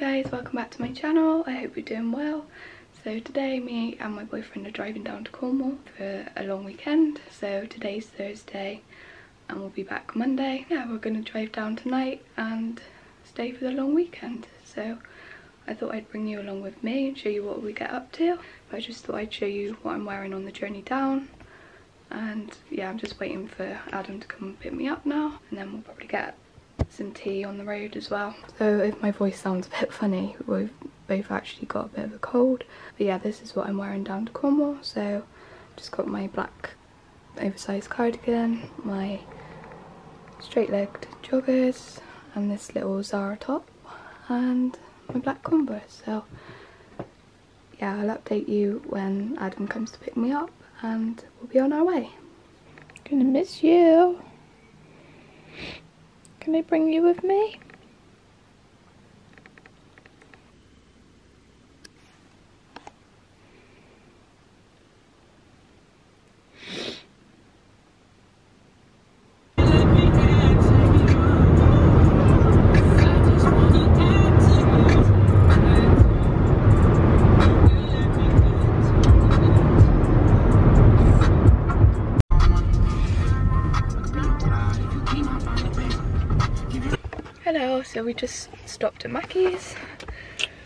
guys, welcome back to my channel. I hope you're doing well. So today me and my boyfriend are driving down to Cornwall for a long weekend. So today's Thursday and we'll be back Monday. Yeah, we're going to drive down tonight and stay for the long weekend. So I thought I'd bring you along with me and show you what we get up to. But I just thought I'd show you what I'm wearing on the journey down. And yeah, I'm just waiting for Adam to come pick me up now and then we'll probably get some tea on the road as well. So if my voice sounds a bit funny, we've both actually got a bit of a cold. But yeah, this is what I'm wearing down to Cornwall. So just got my black oversized cardigan, my straight-legged joggers, and this little Zara top, and my black Converse. So yeah, I'll update you when Adam comes to pick me up and we'll be on our way. Gonna miss you. Can I bring you with me? So we just stopped at Maccy's,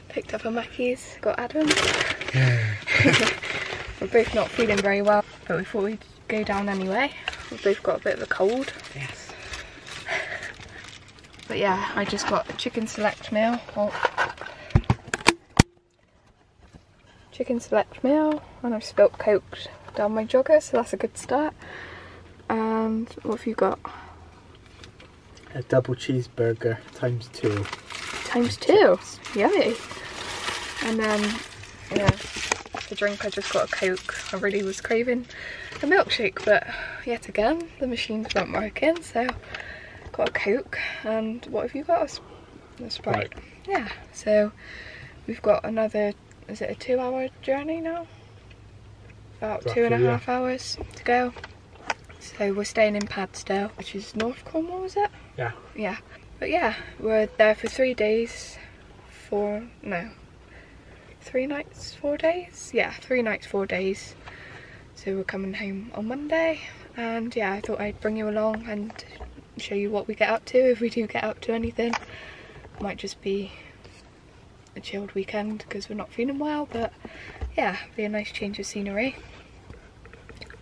picked up a Maccy's, got Adam. We're both not feeling very well, but we thought we'd go down anyway. We've both got a bit of a cold. Yes. But yeah, I just got a chicken select meal. Oh. Chicken select meal, and I've spilt coke down my jogger, so that's a good start. And what have you got? A double cheeseburger times two. times two. Yummy. And then, yeah, the drink I just got a Coke. I really was craving a milkshake, but yet again, the machines weren't working, so got a Coke. And what have you got? A, sp- a Sprite. Sprite. Yeah, so we've got another, is it a two hour journey now? About two and a Roughly, yeah. hours to go. So we're staying in Padstow, which is North Cornwall, is it? Yeah. yeah. But yeah we're there for three days four no. Three nights four days? Yeah three nights four days. So we're coming home on monday and yeah i thought i'd bring you along and show you what we get up to. If we do get up to anything might just be a chilled weekend because we're not feeling well but yeah be a nice change of scenery.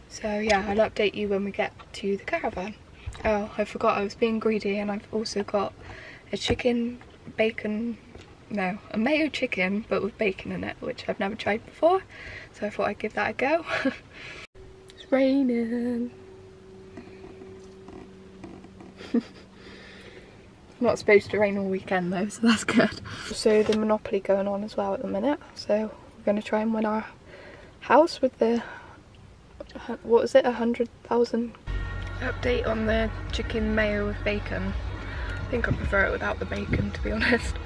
So yeah i'll update you when we get to the caravan Oh, I forgot I was being greedy and I've also got a chicken bacon, no, a mayo chicken but with bacon in it, which I've never tried before. So I thought I'd give that a go. it's raining. Not supposed to rain all weekend though, so that's good. So the Monopoly going on as well at the minute. So we're going to try and win our house with the, what was it, a hundred thousand Update on the chicken mayo with bacon. I think I prefer it without the bacon to be honest.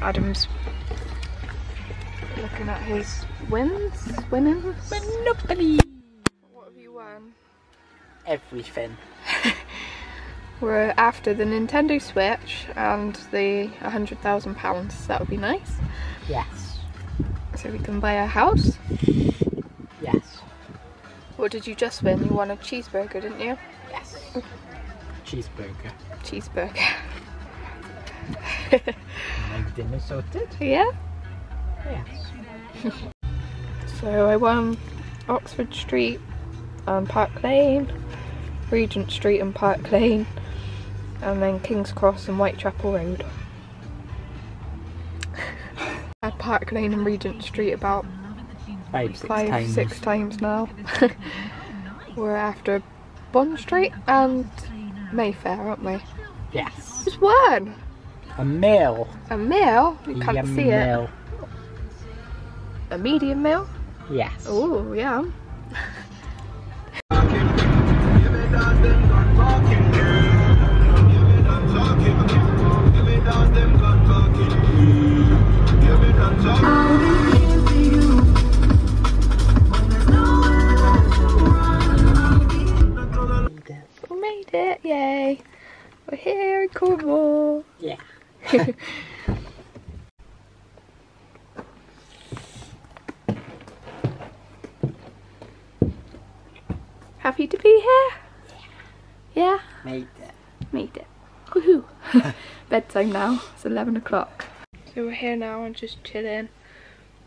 Adam's looking at his wins, winnings. Monopoly. What have you won? Everything. We're after the Nintendo Switch and the £100,000, so that would be nice. Yes. So we can buy a house. Yes. What did you just win? You won a cheeseburger, didn't you? Yes. Cheeseburger. Cheeseburger. My dinner sorted? yeah? Yes. So I won Oxford Street and Park Lane, Regent Street and Park Lane, and then King's Cross and Whitechapel Road. I had Park Lane and Regent Street about Five, six five, times. six times now. We're after Bond Street and Mayfair, aren't we? Yes. Just one! A meal. A meal? You can't see it. A medium meal? Yes. Oh, yeah. Kobo. Yeah. Happy to be here? Yeah. yeah. Made it. Made it. Woohoo. Bedtime now. It's 11 o'clock. So we're here now and just chilling.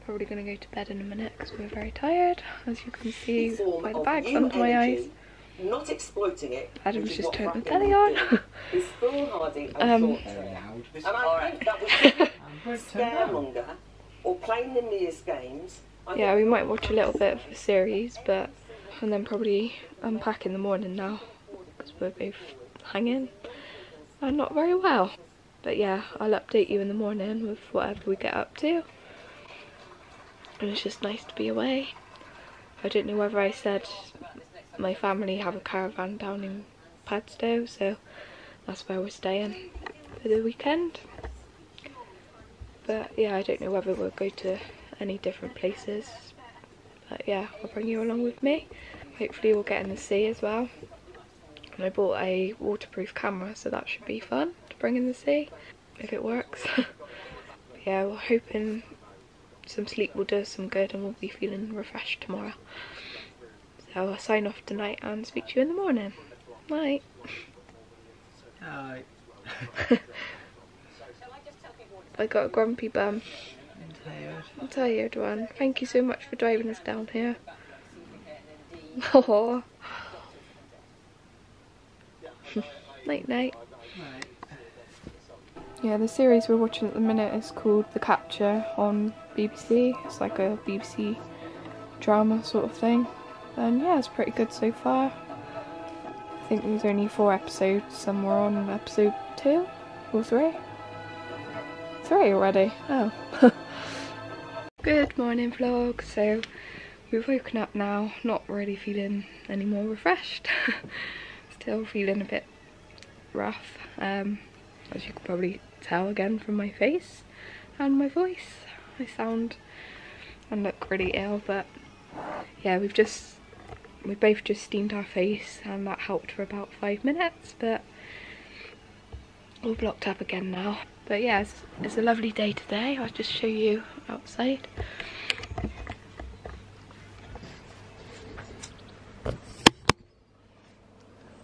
Probably going to go to bed in a minute because we're very tired, as you can see by the bags under my eyes energy, Not exploiting it. Adam's just turned the Bracken telly on. do, is foolhardy and Um, thought-through. Very loud. And I think that was scaremonger or playing the Mia's games. I Yeah, we might watch a little bit of a series, but and then probably unpack in the morning now because we're both hanging and not very well. But yeah, I'll update you in the morning with whatever we get up to. And it's just nice to be away. I don't know whether I said my family have a caravan down in Padstow, so that's where we're staying for the weekend. But yeah, I don't know whether we'll go to any different places. But yeah, I'll bring you along with me. Hopefully we'll get in the sea as well. And I bought a waterproof camera, so that should be fun to bring in the sea, if it works. Yeah, we're hoping some sleep will do us some good and we'll be feeling refreshed tomorrow. So I'll sign off tonight and speak to you in the morning. Night. Hi. I got a grumpy bum. I'm tired. I'm tired one. Thank you so much for driving us down here. Oh. night night. Right. Yeah, the series we're watching at the minute is called The Capture on BBC. It's like a BBC drama sort of thing. And yeah, it's pretty good so far. I think there's only four episodes, and we're on episode two or three. Three already. Oh. good morning, vlog. So we've woken up now, not really feeling any more refreshed. Still feeling a bit rough. Um, as you can probably tell again from my face and my voice. I sound and look really ill, but yeah, we've just we both just steamed our face and that helped for about five minutes, but all blocked up again now. But yeah, it's, it's a lovely day today. I'll just show you outside.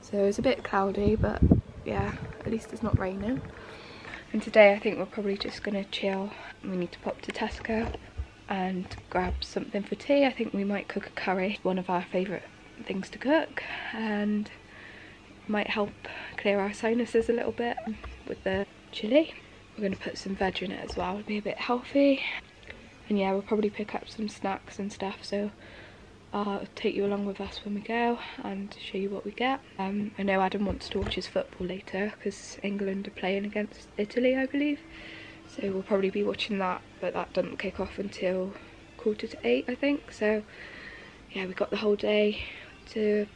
So it's a bit cloudy, but yeah, at least it's not raining. And today I think we're probably just gonna chill. We need to pop to Tesco and grab something for tea. I think we might cook a curry, one of our favourite things to cook, and might help clear our sinuses a little bit with the chili. We're gonna put some veg in it as well, It'll be a bit healthy. And yeah, we'll probably pick up some snacks and stuff, so I'll take you along with us when we go and show you what we get. Um, I know Adam wants to watch his football later because England are playing against Italy, I believe. So we'll probably be watching that, but that doesn't kick off until quarter to eight, I think. So yeah, we've got the whole day to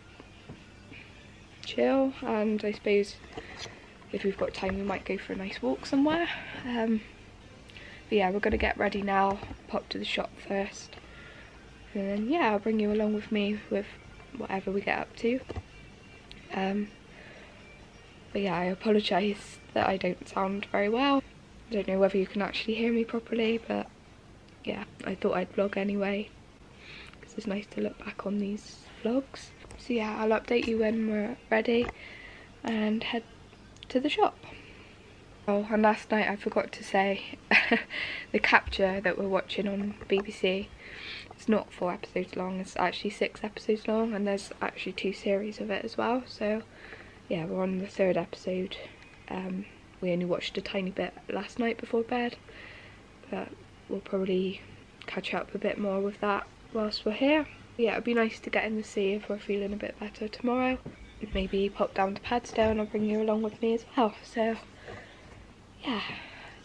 chill, and I suppose if we've got time, we might go for a nice walk somewhere. Um, but yeah, we're gonna get ready now. Pop to the shop first. And then yeah, I'll bring you along with me with whatever we get up to. Um, but yeah, I apologise that I don't sound very well. I don't know whether you can actually hear me properly, but yeah, I thought I'd vlog anyway because it's nice to look back on these vlogs. So yeah, I'll update you when we're ready and head to the shop. Oh, and last night I forgot to say the capture that we're watching on BBC it's not four episodes long, it's actually six episodes long and there's actually two series of it as well. So yeah, we're on the third episode. Um, we only watched a tiny bit last night before bed, but we'll probably catch up a bit more with that whilst we're here. Yeah, it'd be nice to get in the sea if we're feeling a bit better tomorrow. Maybe pop down to Padstow and I'll bring you along with me as well. So yeah,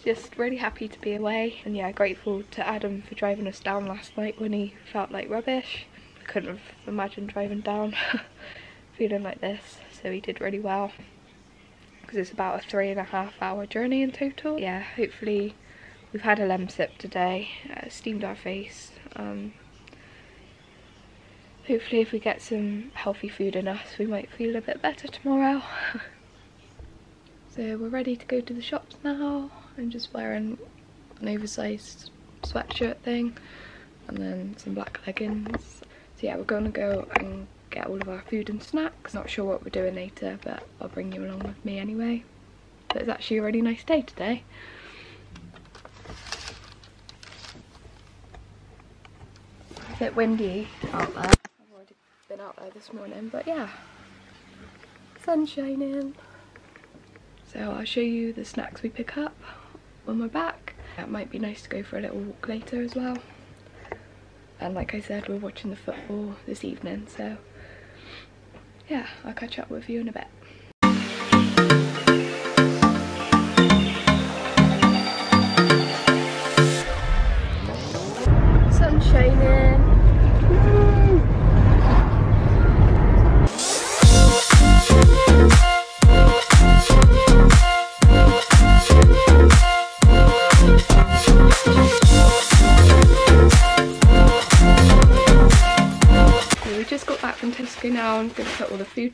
just really happy to be away and yeah grateful to Adam for driving us down last night when he felt like rubbish I couldn't have imagined driving down feeling like this so he did really well because it's about a three and a half hour journey in total. Yeah hopefully we've had a lemon lemsip today uh, steamed our face. Um, hopefully if we get some healthy food in us we might feel a bit better tomorrow. So we're ready to go to the shops now. I'm just wearing an oversized sweatshirt thing and then some black leggings. So yeah, we're gonna go and get all of our food and snacks. Not sure what we're doing later, but I'll bring you along with me anyway. But it's actually a really nice day today. A bit windy out there. I've already been out there this morning, but yeah. Sun shining. So I'll show you the snacks we pick up when we're back. It might be nice to go for a little walk later as well. And like I said, we're watching the football this evening, so yeah, I'll catch up with you in a bit.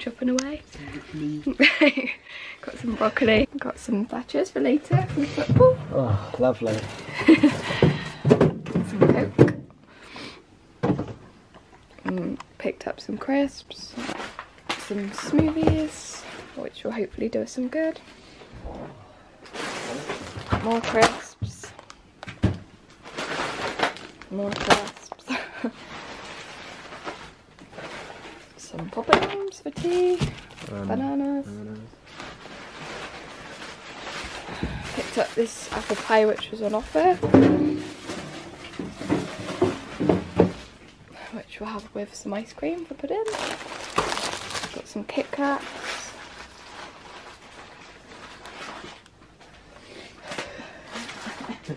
Chopping away. got some broccoli. Got some batches for later from football. Oh, lovely. Some Coke. Mm, picked up some crisps. Some smoothies, which will hopefully do us some good. More crisps. More crisps. Some poppadoms for tea. Um, bananas. Picked up this apple pie which was on offer. Which we'll have with some ice cream for pudding. Got some Kit Kats.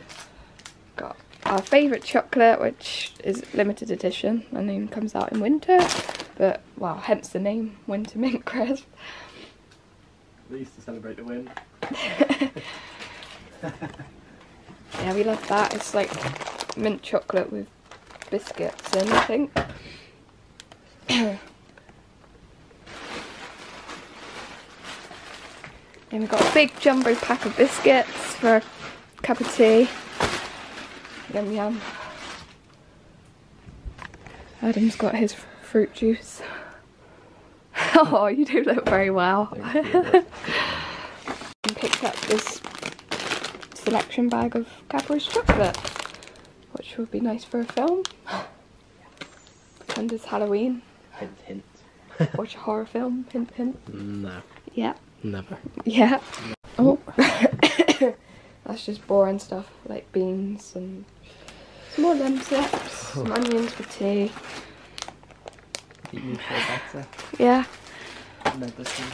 Got our favourite chocolate, which is limited edition and then comes out in winter. But, well, hence the name Winter Mint Crisp. They used to celebrate the win. Yeah, we love that. It's like mint chocolate with biscuits in, I think. and we've got a big jumbo pack of biscuits for a cup of tea. Yum yum. Adam's got his fruit juice. oh, you do look very well. picked up this selection bag of Cadbury's chocolate, which would be nice for a film. And it's Halloween. Hint, hint. Watch a horror film. Hint, hint. No, Yeah. never. Yeah. Oh. That's just boring stuff like beans and some more lemon slips, some oh. onions for tea. You feel better. Yeah. Medicine.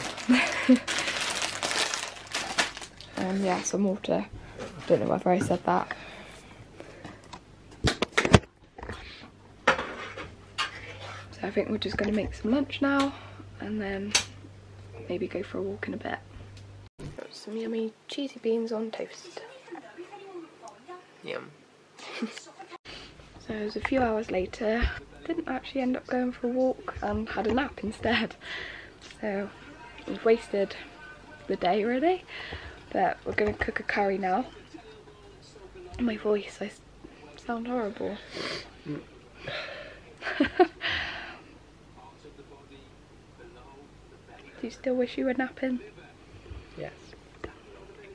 And um, yeah, some water. Don't know whether I said that. So I think we're just going to make some lunch now and then maybe go for a walk in a bit. Got some yummy cheesy beans on toast. Yum. So it was a few hours later. Didn't actually end up going for a walk and had a nap instead. So we've wasted the day really. But we're going to cook a curry now. My voice, I sound horrible. Do you still wish you were napping? Yes.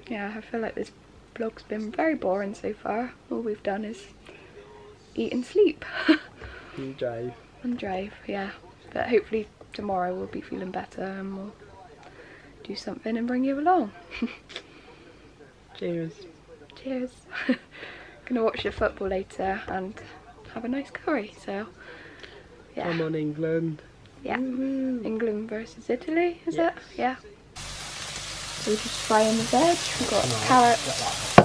Yeah, I feel like this vlog's been very boring so far. All we've done is eat and sleep. You drive. and drive, yeah. But hopefully tomorrow we'll be feeling better and we'll do something and bring you along. Cheers. Cheers. Gonna watch the football later and have a nice curry, so yeah. Come on, England. Yeah. England versus Italy, is Yes. it? Yeah. So we're just frying the veg. We've got carrots,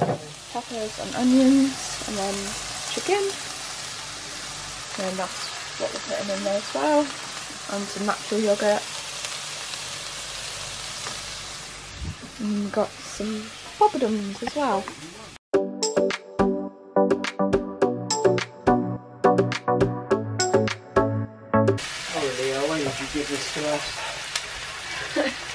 peppers and onions and then chicken. And that's what we're putting in there as well. And some natural yoghurt. And we've got some poppadoms as well. Oh, Leo, why did you give this to us?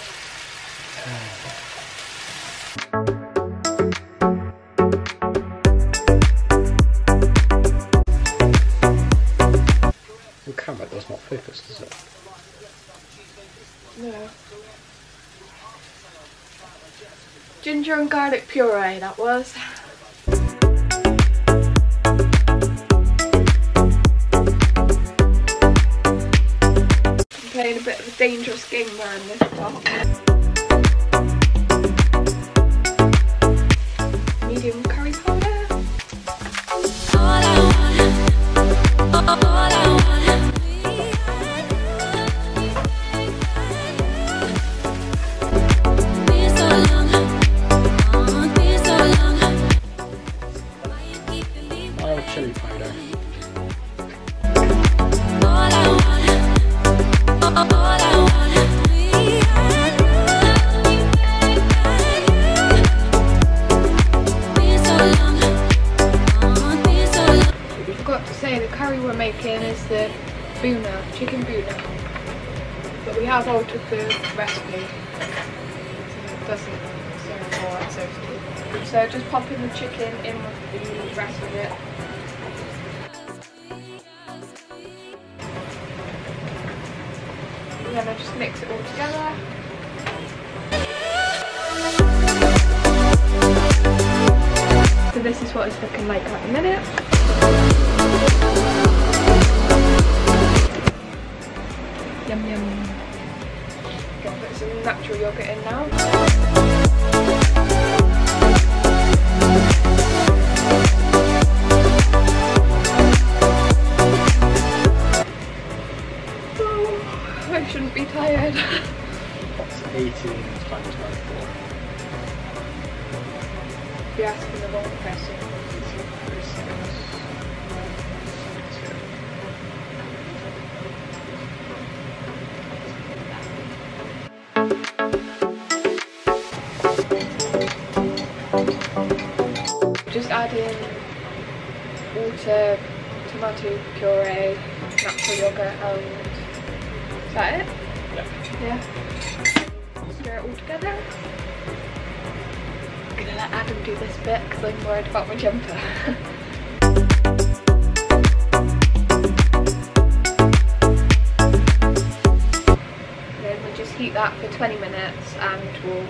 puree, that was. I'm playing a bit of a dangerous game wearing this top. So long. Forgot to say the curry we're making is the bhuna, chicken bhuna. But we have altered the recipe so doesn't so So just popping the chicken in with the rest of it. Then I just mix it all together. So this is what it's looking like at the minute. Yum yum. Gonna put some natural yogurt in now. What's 18 times by 4? You're asking the wrong person. Just add in water, tomato puree, natural yogurt and is that it? Yeah. Yeah. Stir all together. I'm gonna let Adam do this bit because I'm worried about my jumper. then we'll just heat that for 20 minutes and we'll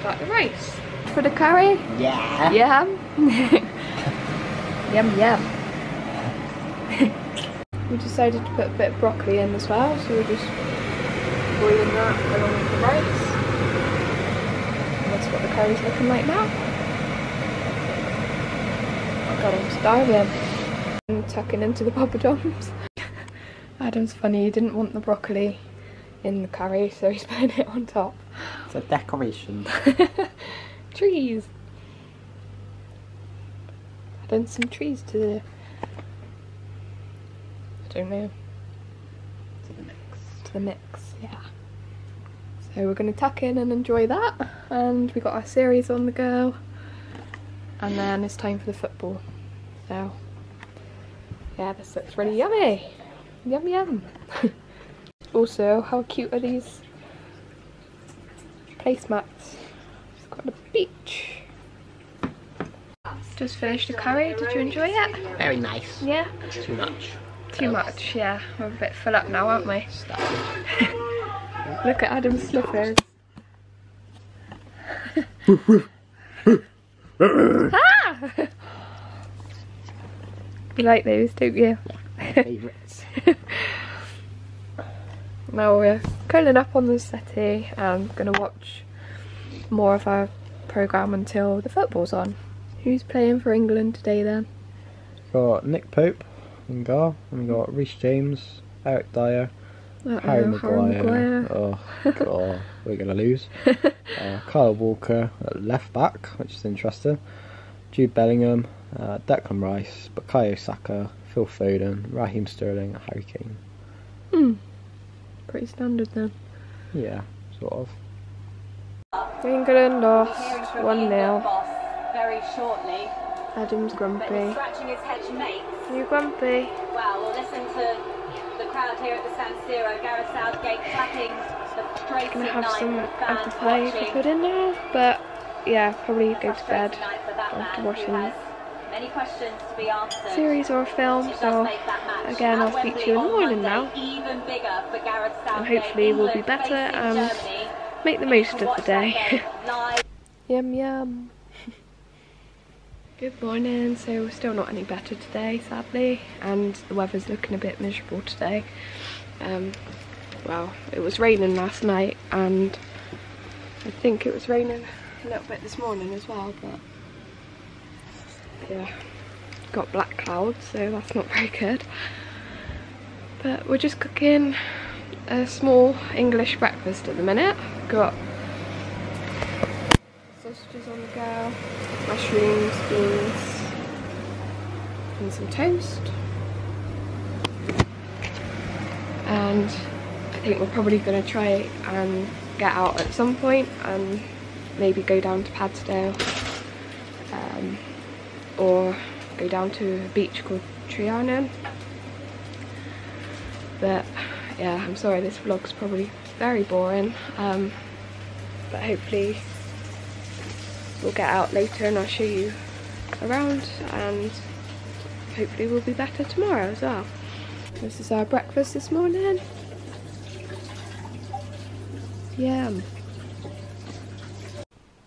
start the rice. For the curry? Yeah. Yum. yum yum. we decided to put a bit of broccoli in as well, so we're just boiling that along with the rice. And that's what the curry's looking like now. Oh god, I'm starving. I'm tucking into the poppadoms. Adam's funny, he didn't want the broccoli in the curry, so he's putting it on top. It's a decoration. trees. Adding some trees to the. I don't know, to the mix. to the mix, yeah. So we're going to tuck in and enjoy that. And we got our series on the go. And then it's time for the football. So, yeah, this looks really yummy. Yum yum. also, how cute are these placemats? It's got a beach. Just finished the curry. Did you enjoy it? Very nice. Yeah. Too much. Too much, yeah. We're a bit full up now, aren't we? Stuff. Look at Adam's slippers. ah! You like those, don't you? Favourites. Now we're curling up on the settee and gonna watch more of our programme until the football's on. Who's playing for England today then? We got Nick Pope in goal, and we've got Reece James, Eric Dier, Uh-oh, Harry Harry Maguire. Maguire. Oh god, we're gonna lose. Uh, Kyle Walker at left back, which is interesting. Jude Bellingham, uh, Declan Rice, Bukayo Saka, Phil Foden, Raheem Sterling, Harry Kane. Hmm. Pretty standard then. Yeah, sort of. England lost 1 0. very shortly. Adam's grumpy. scratching his head to make. You grumpy? Well, we'll listen to the crowd here at the San Siro. Gareth Southgate clapping the Tracy Gonna have some apple pie to watching. put in now, but yeah, probably go to bed Frustrating night for that after watching Many questions to be answered. series or a film. So make that match again, I'll speak to you in the morning now. Monday Even bigger for Gareth And hopefully we'll be better and make the most of the day. Yum yum. Good morning. So we're still not any better today, sadly, and the weather's looking a bit miserable today. Um, well, it was raining last night, and I think it was raining a little bit this morning as well. But yeah, got black clouds, so that's not very good. But we're just cooking a small English breakfast at the minute. Got sausages on the go, mushrooms, beans, and some toast. And I think we're probably going to try and get out at some point and maybe go down to Padstow um, or go down to a beach called Treyarnon. But yeah, I'm sorry this vlog's probably very boring, um, but hopefully we'll get out later and I'll show you around and hopefully we'll be better tomorrow as well. This is our breakfast this morning. Yum.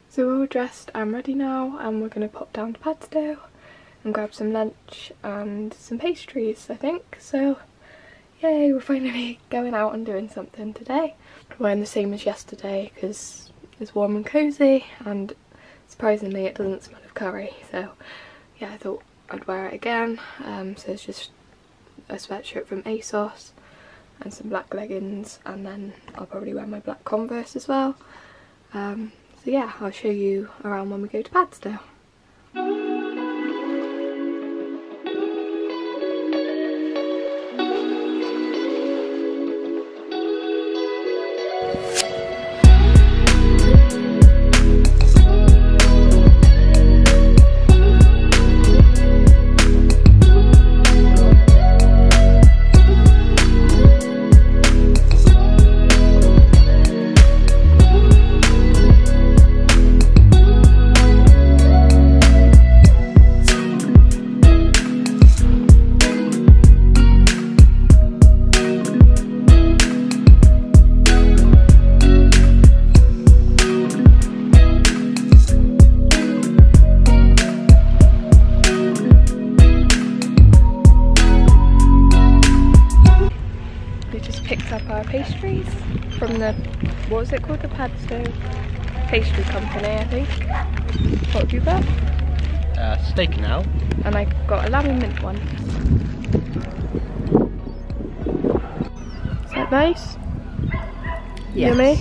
So we're all dressed and ready now and we're going to pop down to Padstow and grab some lunch and some pastries I think. So yay, we're finally going out and doing something today. We're wearing the same as yesterday because it's warm and cosy and surprisingly it doesn't smell of curry so yeah I thought I'd wear it again um, so it's just a sweatshirt from ASOS and some black leggings and then I'll probably wear my black converse as well um, so yeah I'll show you around when we go to Padstow. Pastries from the, what was it called, the Padstow Pastry Company I think. What have you got? Uh, steak now. And I got a lamb mint one. Is that nice? Yummy?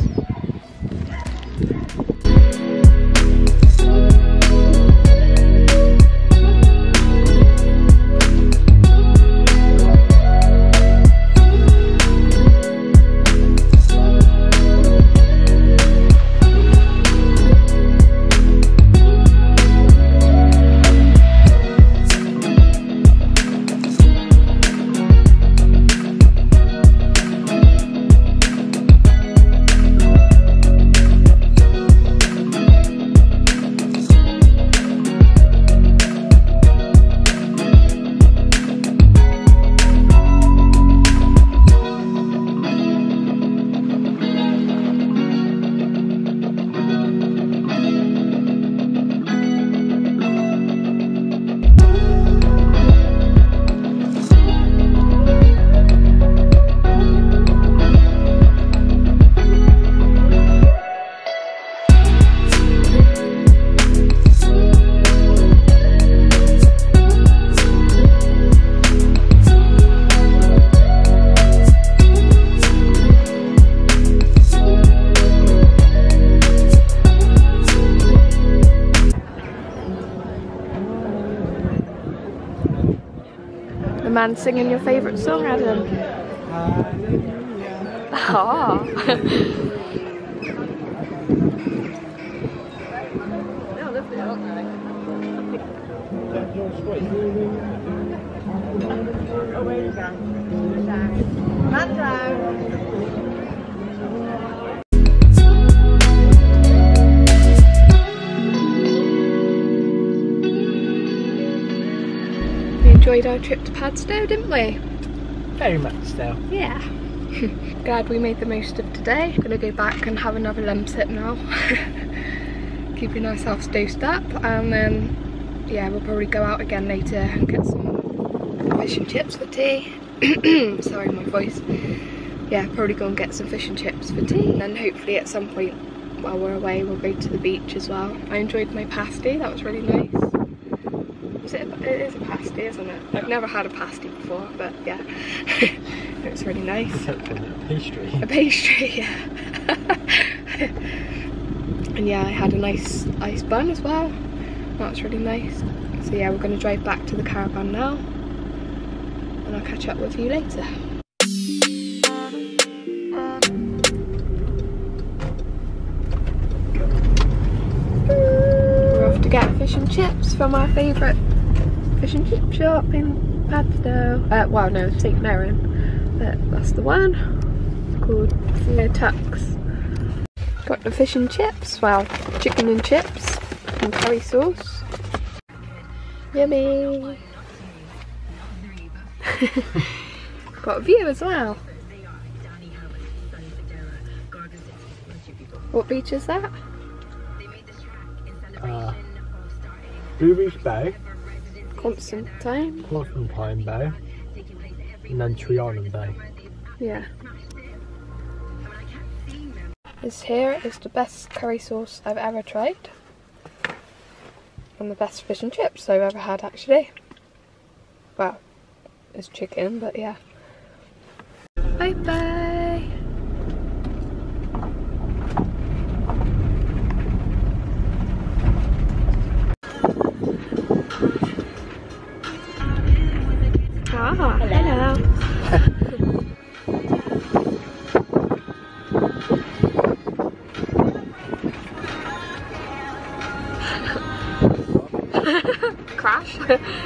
band singing your favourite song, Adam? Ah. Down. Enjoyed our trip to Padstow, didn't we? Very much so. Yeah. Glad we made the most of today. Gonna go back and have another Lemsip now. Keeping ourselves dosed up and then yeah, we'll probably go out again later and get some fish and chips for tea. Sorry, my voice. Yeah, probably go and get some fish and chips for tea. And then hopefully at some point while we're away we'll go to the beach as well. I enjoyed my pasty, that was really nice. Is it, a, it is a pasty, isn't it? I've never had a pasty before, but yeah. it was really nice. The pastry. A pastry, yeah. and yeah, I had a nice ice bun as well. That's really nice. So yeah, we're going to drive back to the caravan now. And I'll catch up with you later. We're off to get fish and chips from our favourite fish and chip shop in Padstow. Uh, well, no, St Merryn, but that's the one. It's called Theo Tucks. Got the fish and chips, well, chicken and chips and curry sauce. Yummy! Got a view as well. What beach is that? Uh, Blue Reef Bay, Constantine. Constantine Bay, and then Treyarnon Bay. Yeah. This here is the best curry sauce I've ever tried. And the best fish and chips I've ever had actually. Well, it's chicken, but yeah. Bye bye! 对。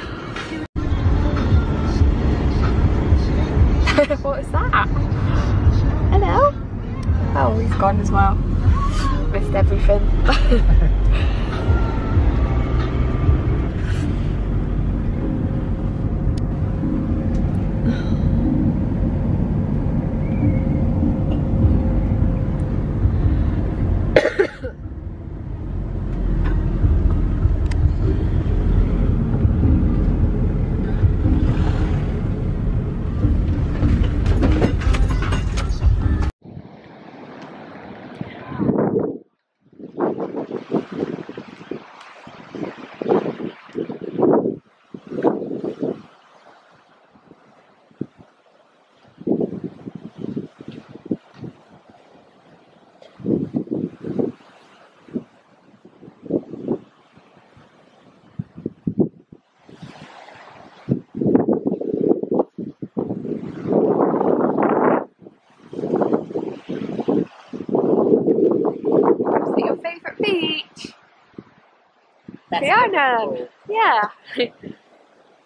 Treyarnon. Yeah.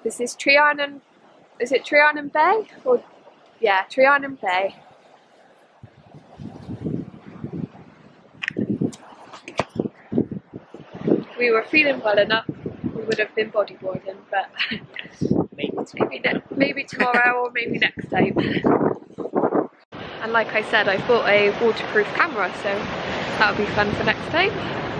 this is Treyarnon. Is it Treyarnon Bay? Or yeah, Treyarnon Bay. If we were feeling well enough, we would have been bodyboarding, but maybe ne- maybe tomorrow or maybe next time. And like I said, I've bought a waterproof camera, so that'll be fun for next time.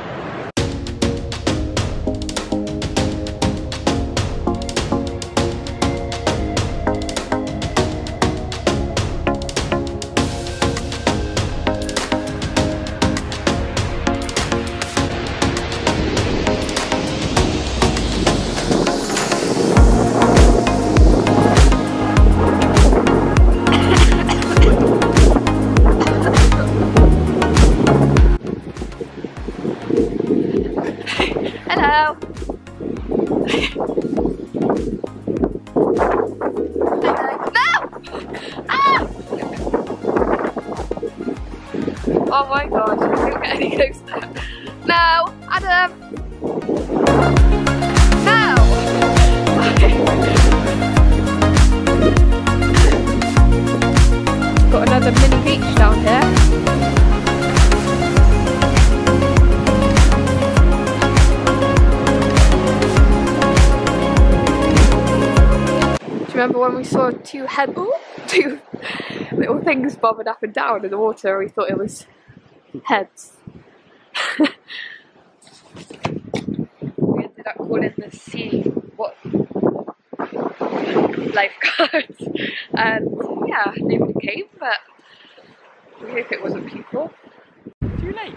Adam. Got another mini beach down here. remember when we saw two head, two little things bobbing up and down in the water? We thought it was heads. Ended up the sea what lifeguards, and yeah, nobody came, but we hope it wasn't people. Too late.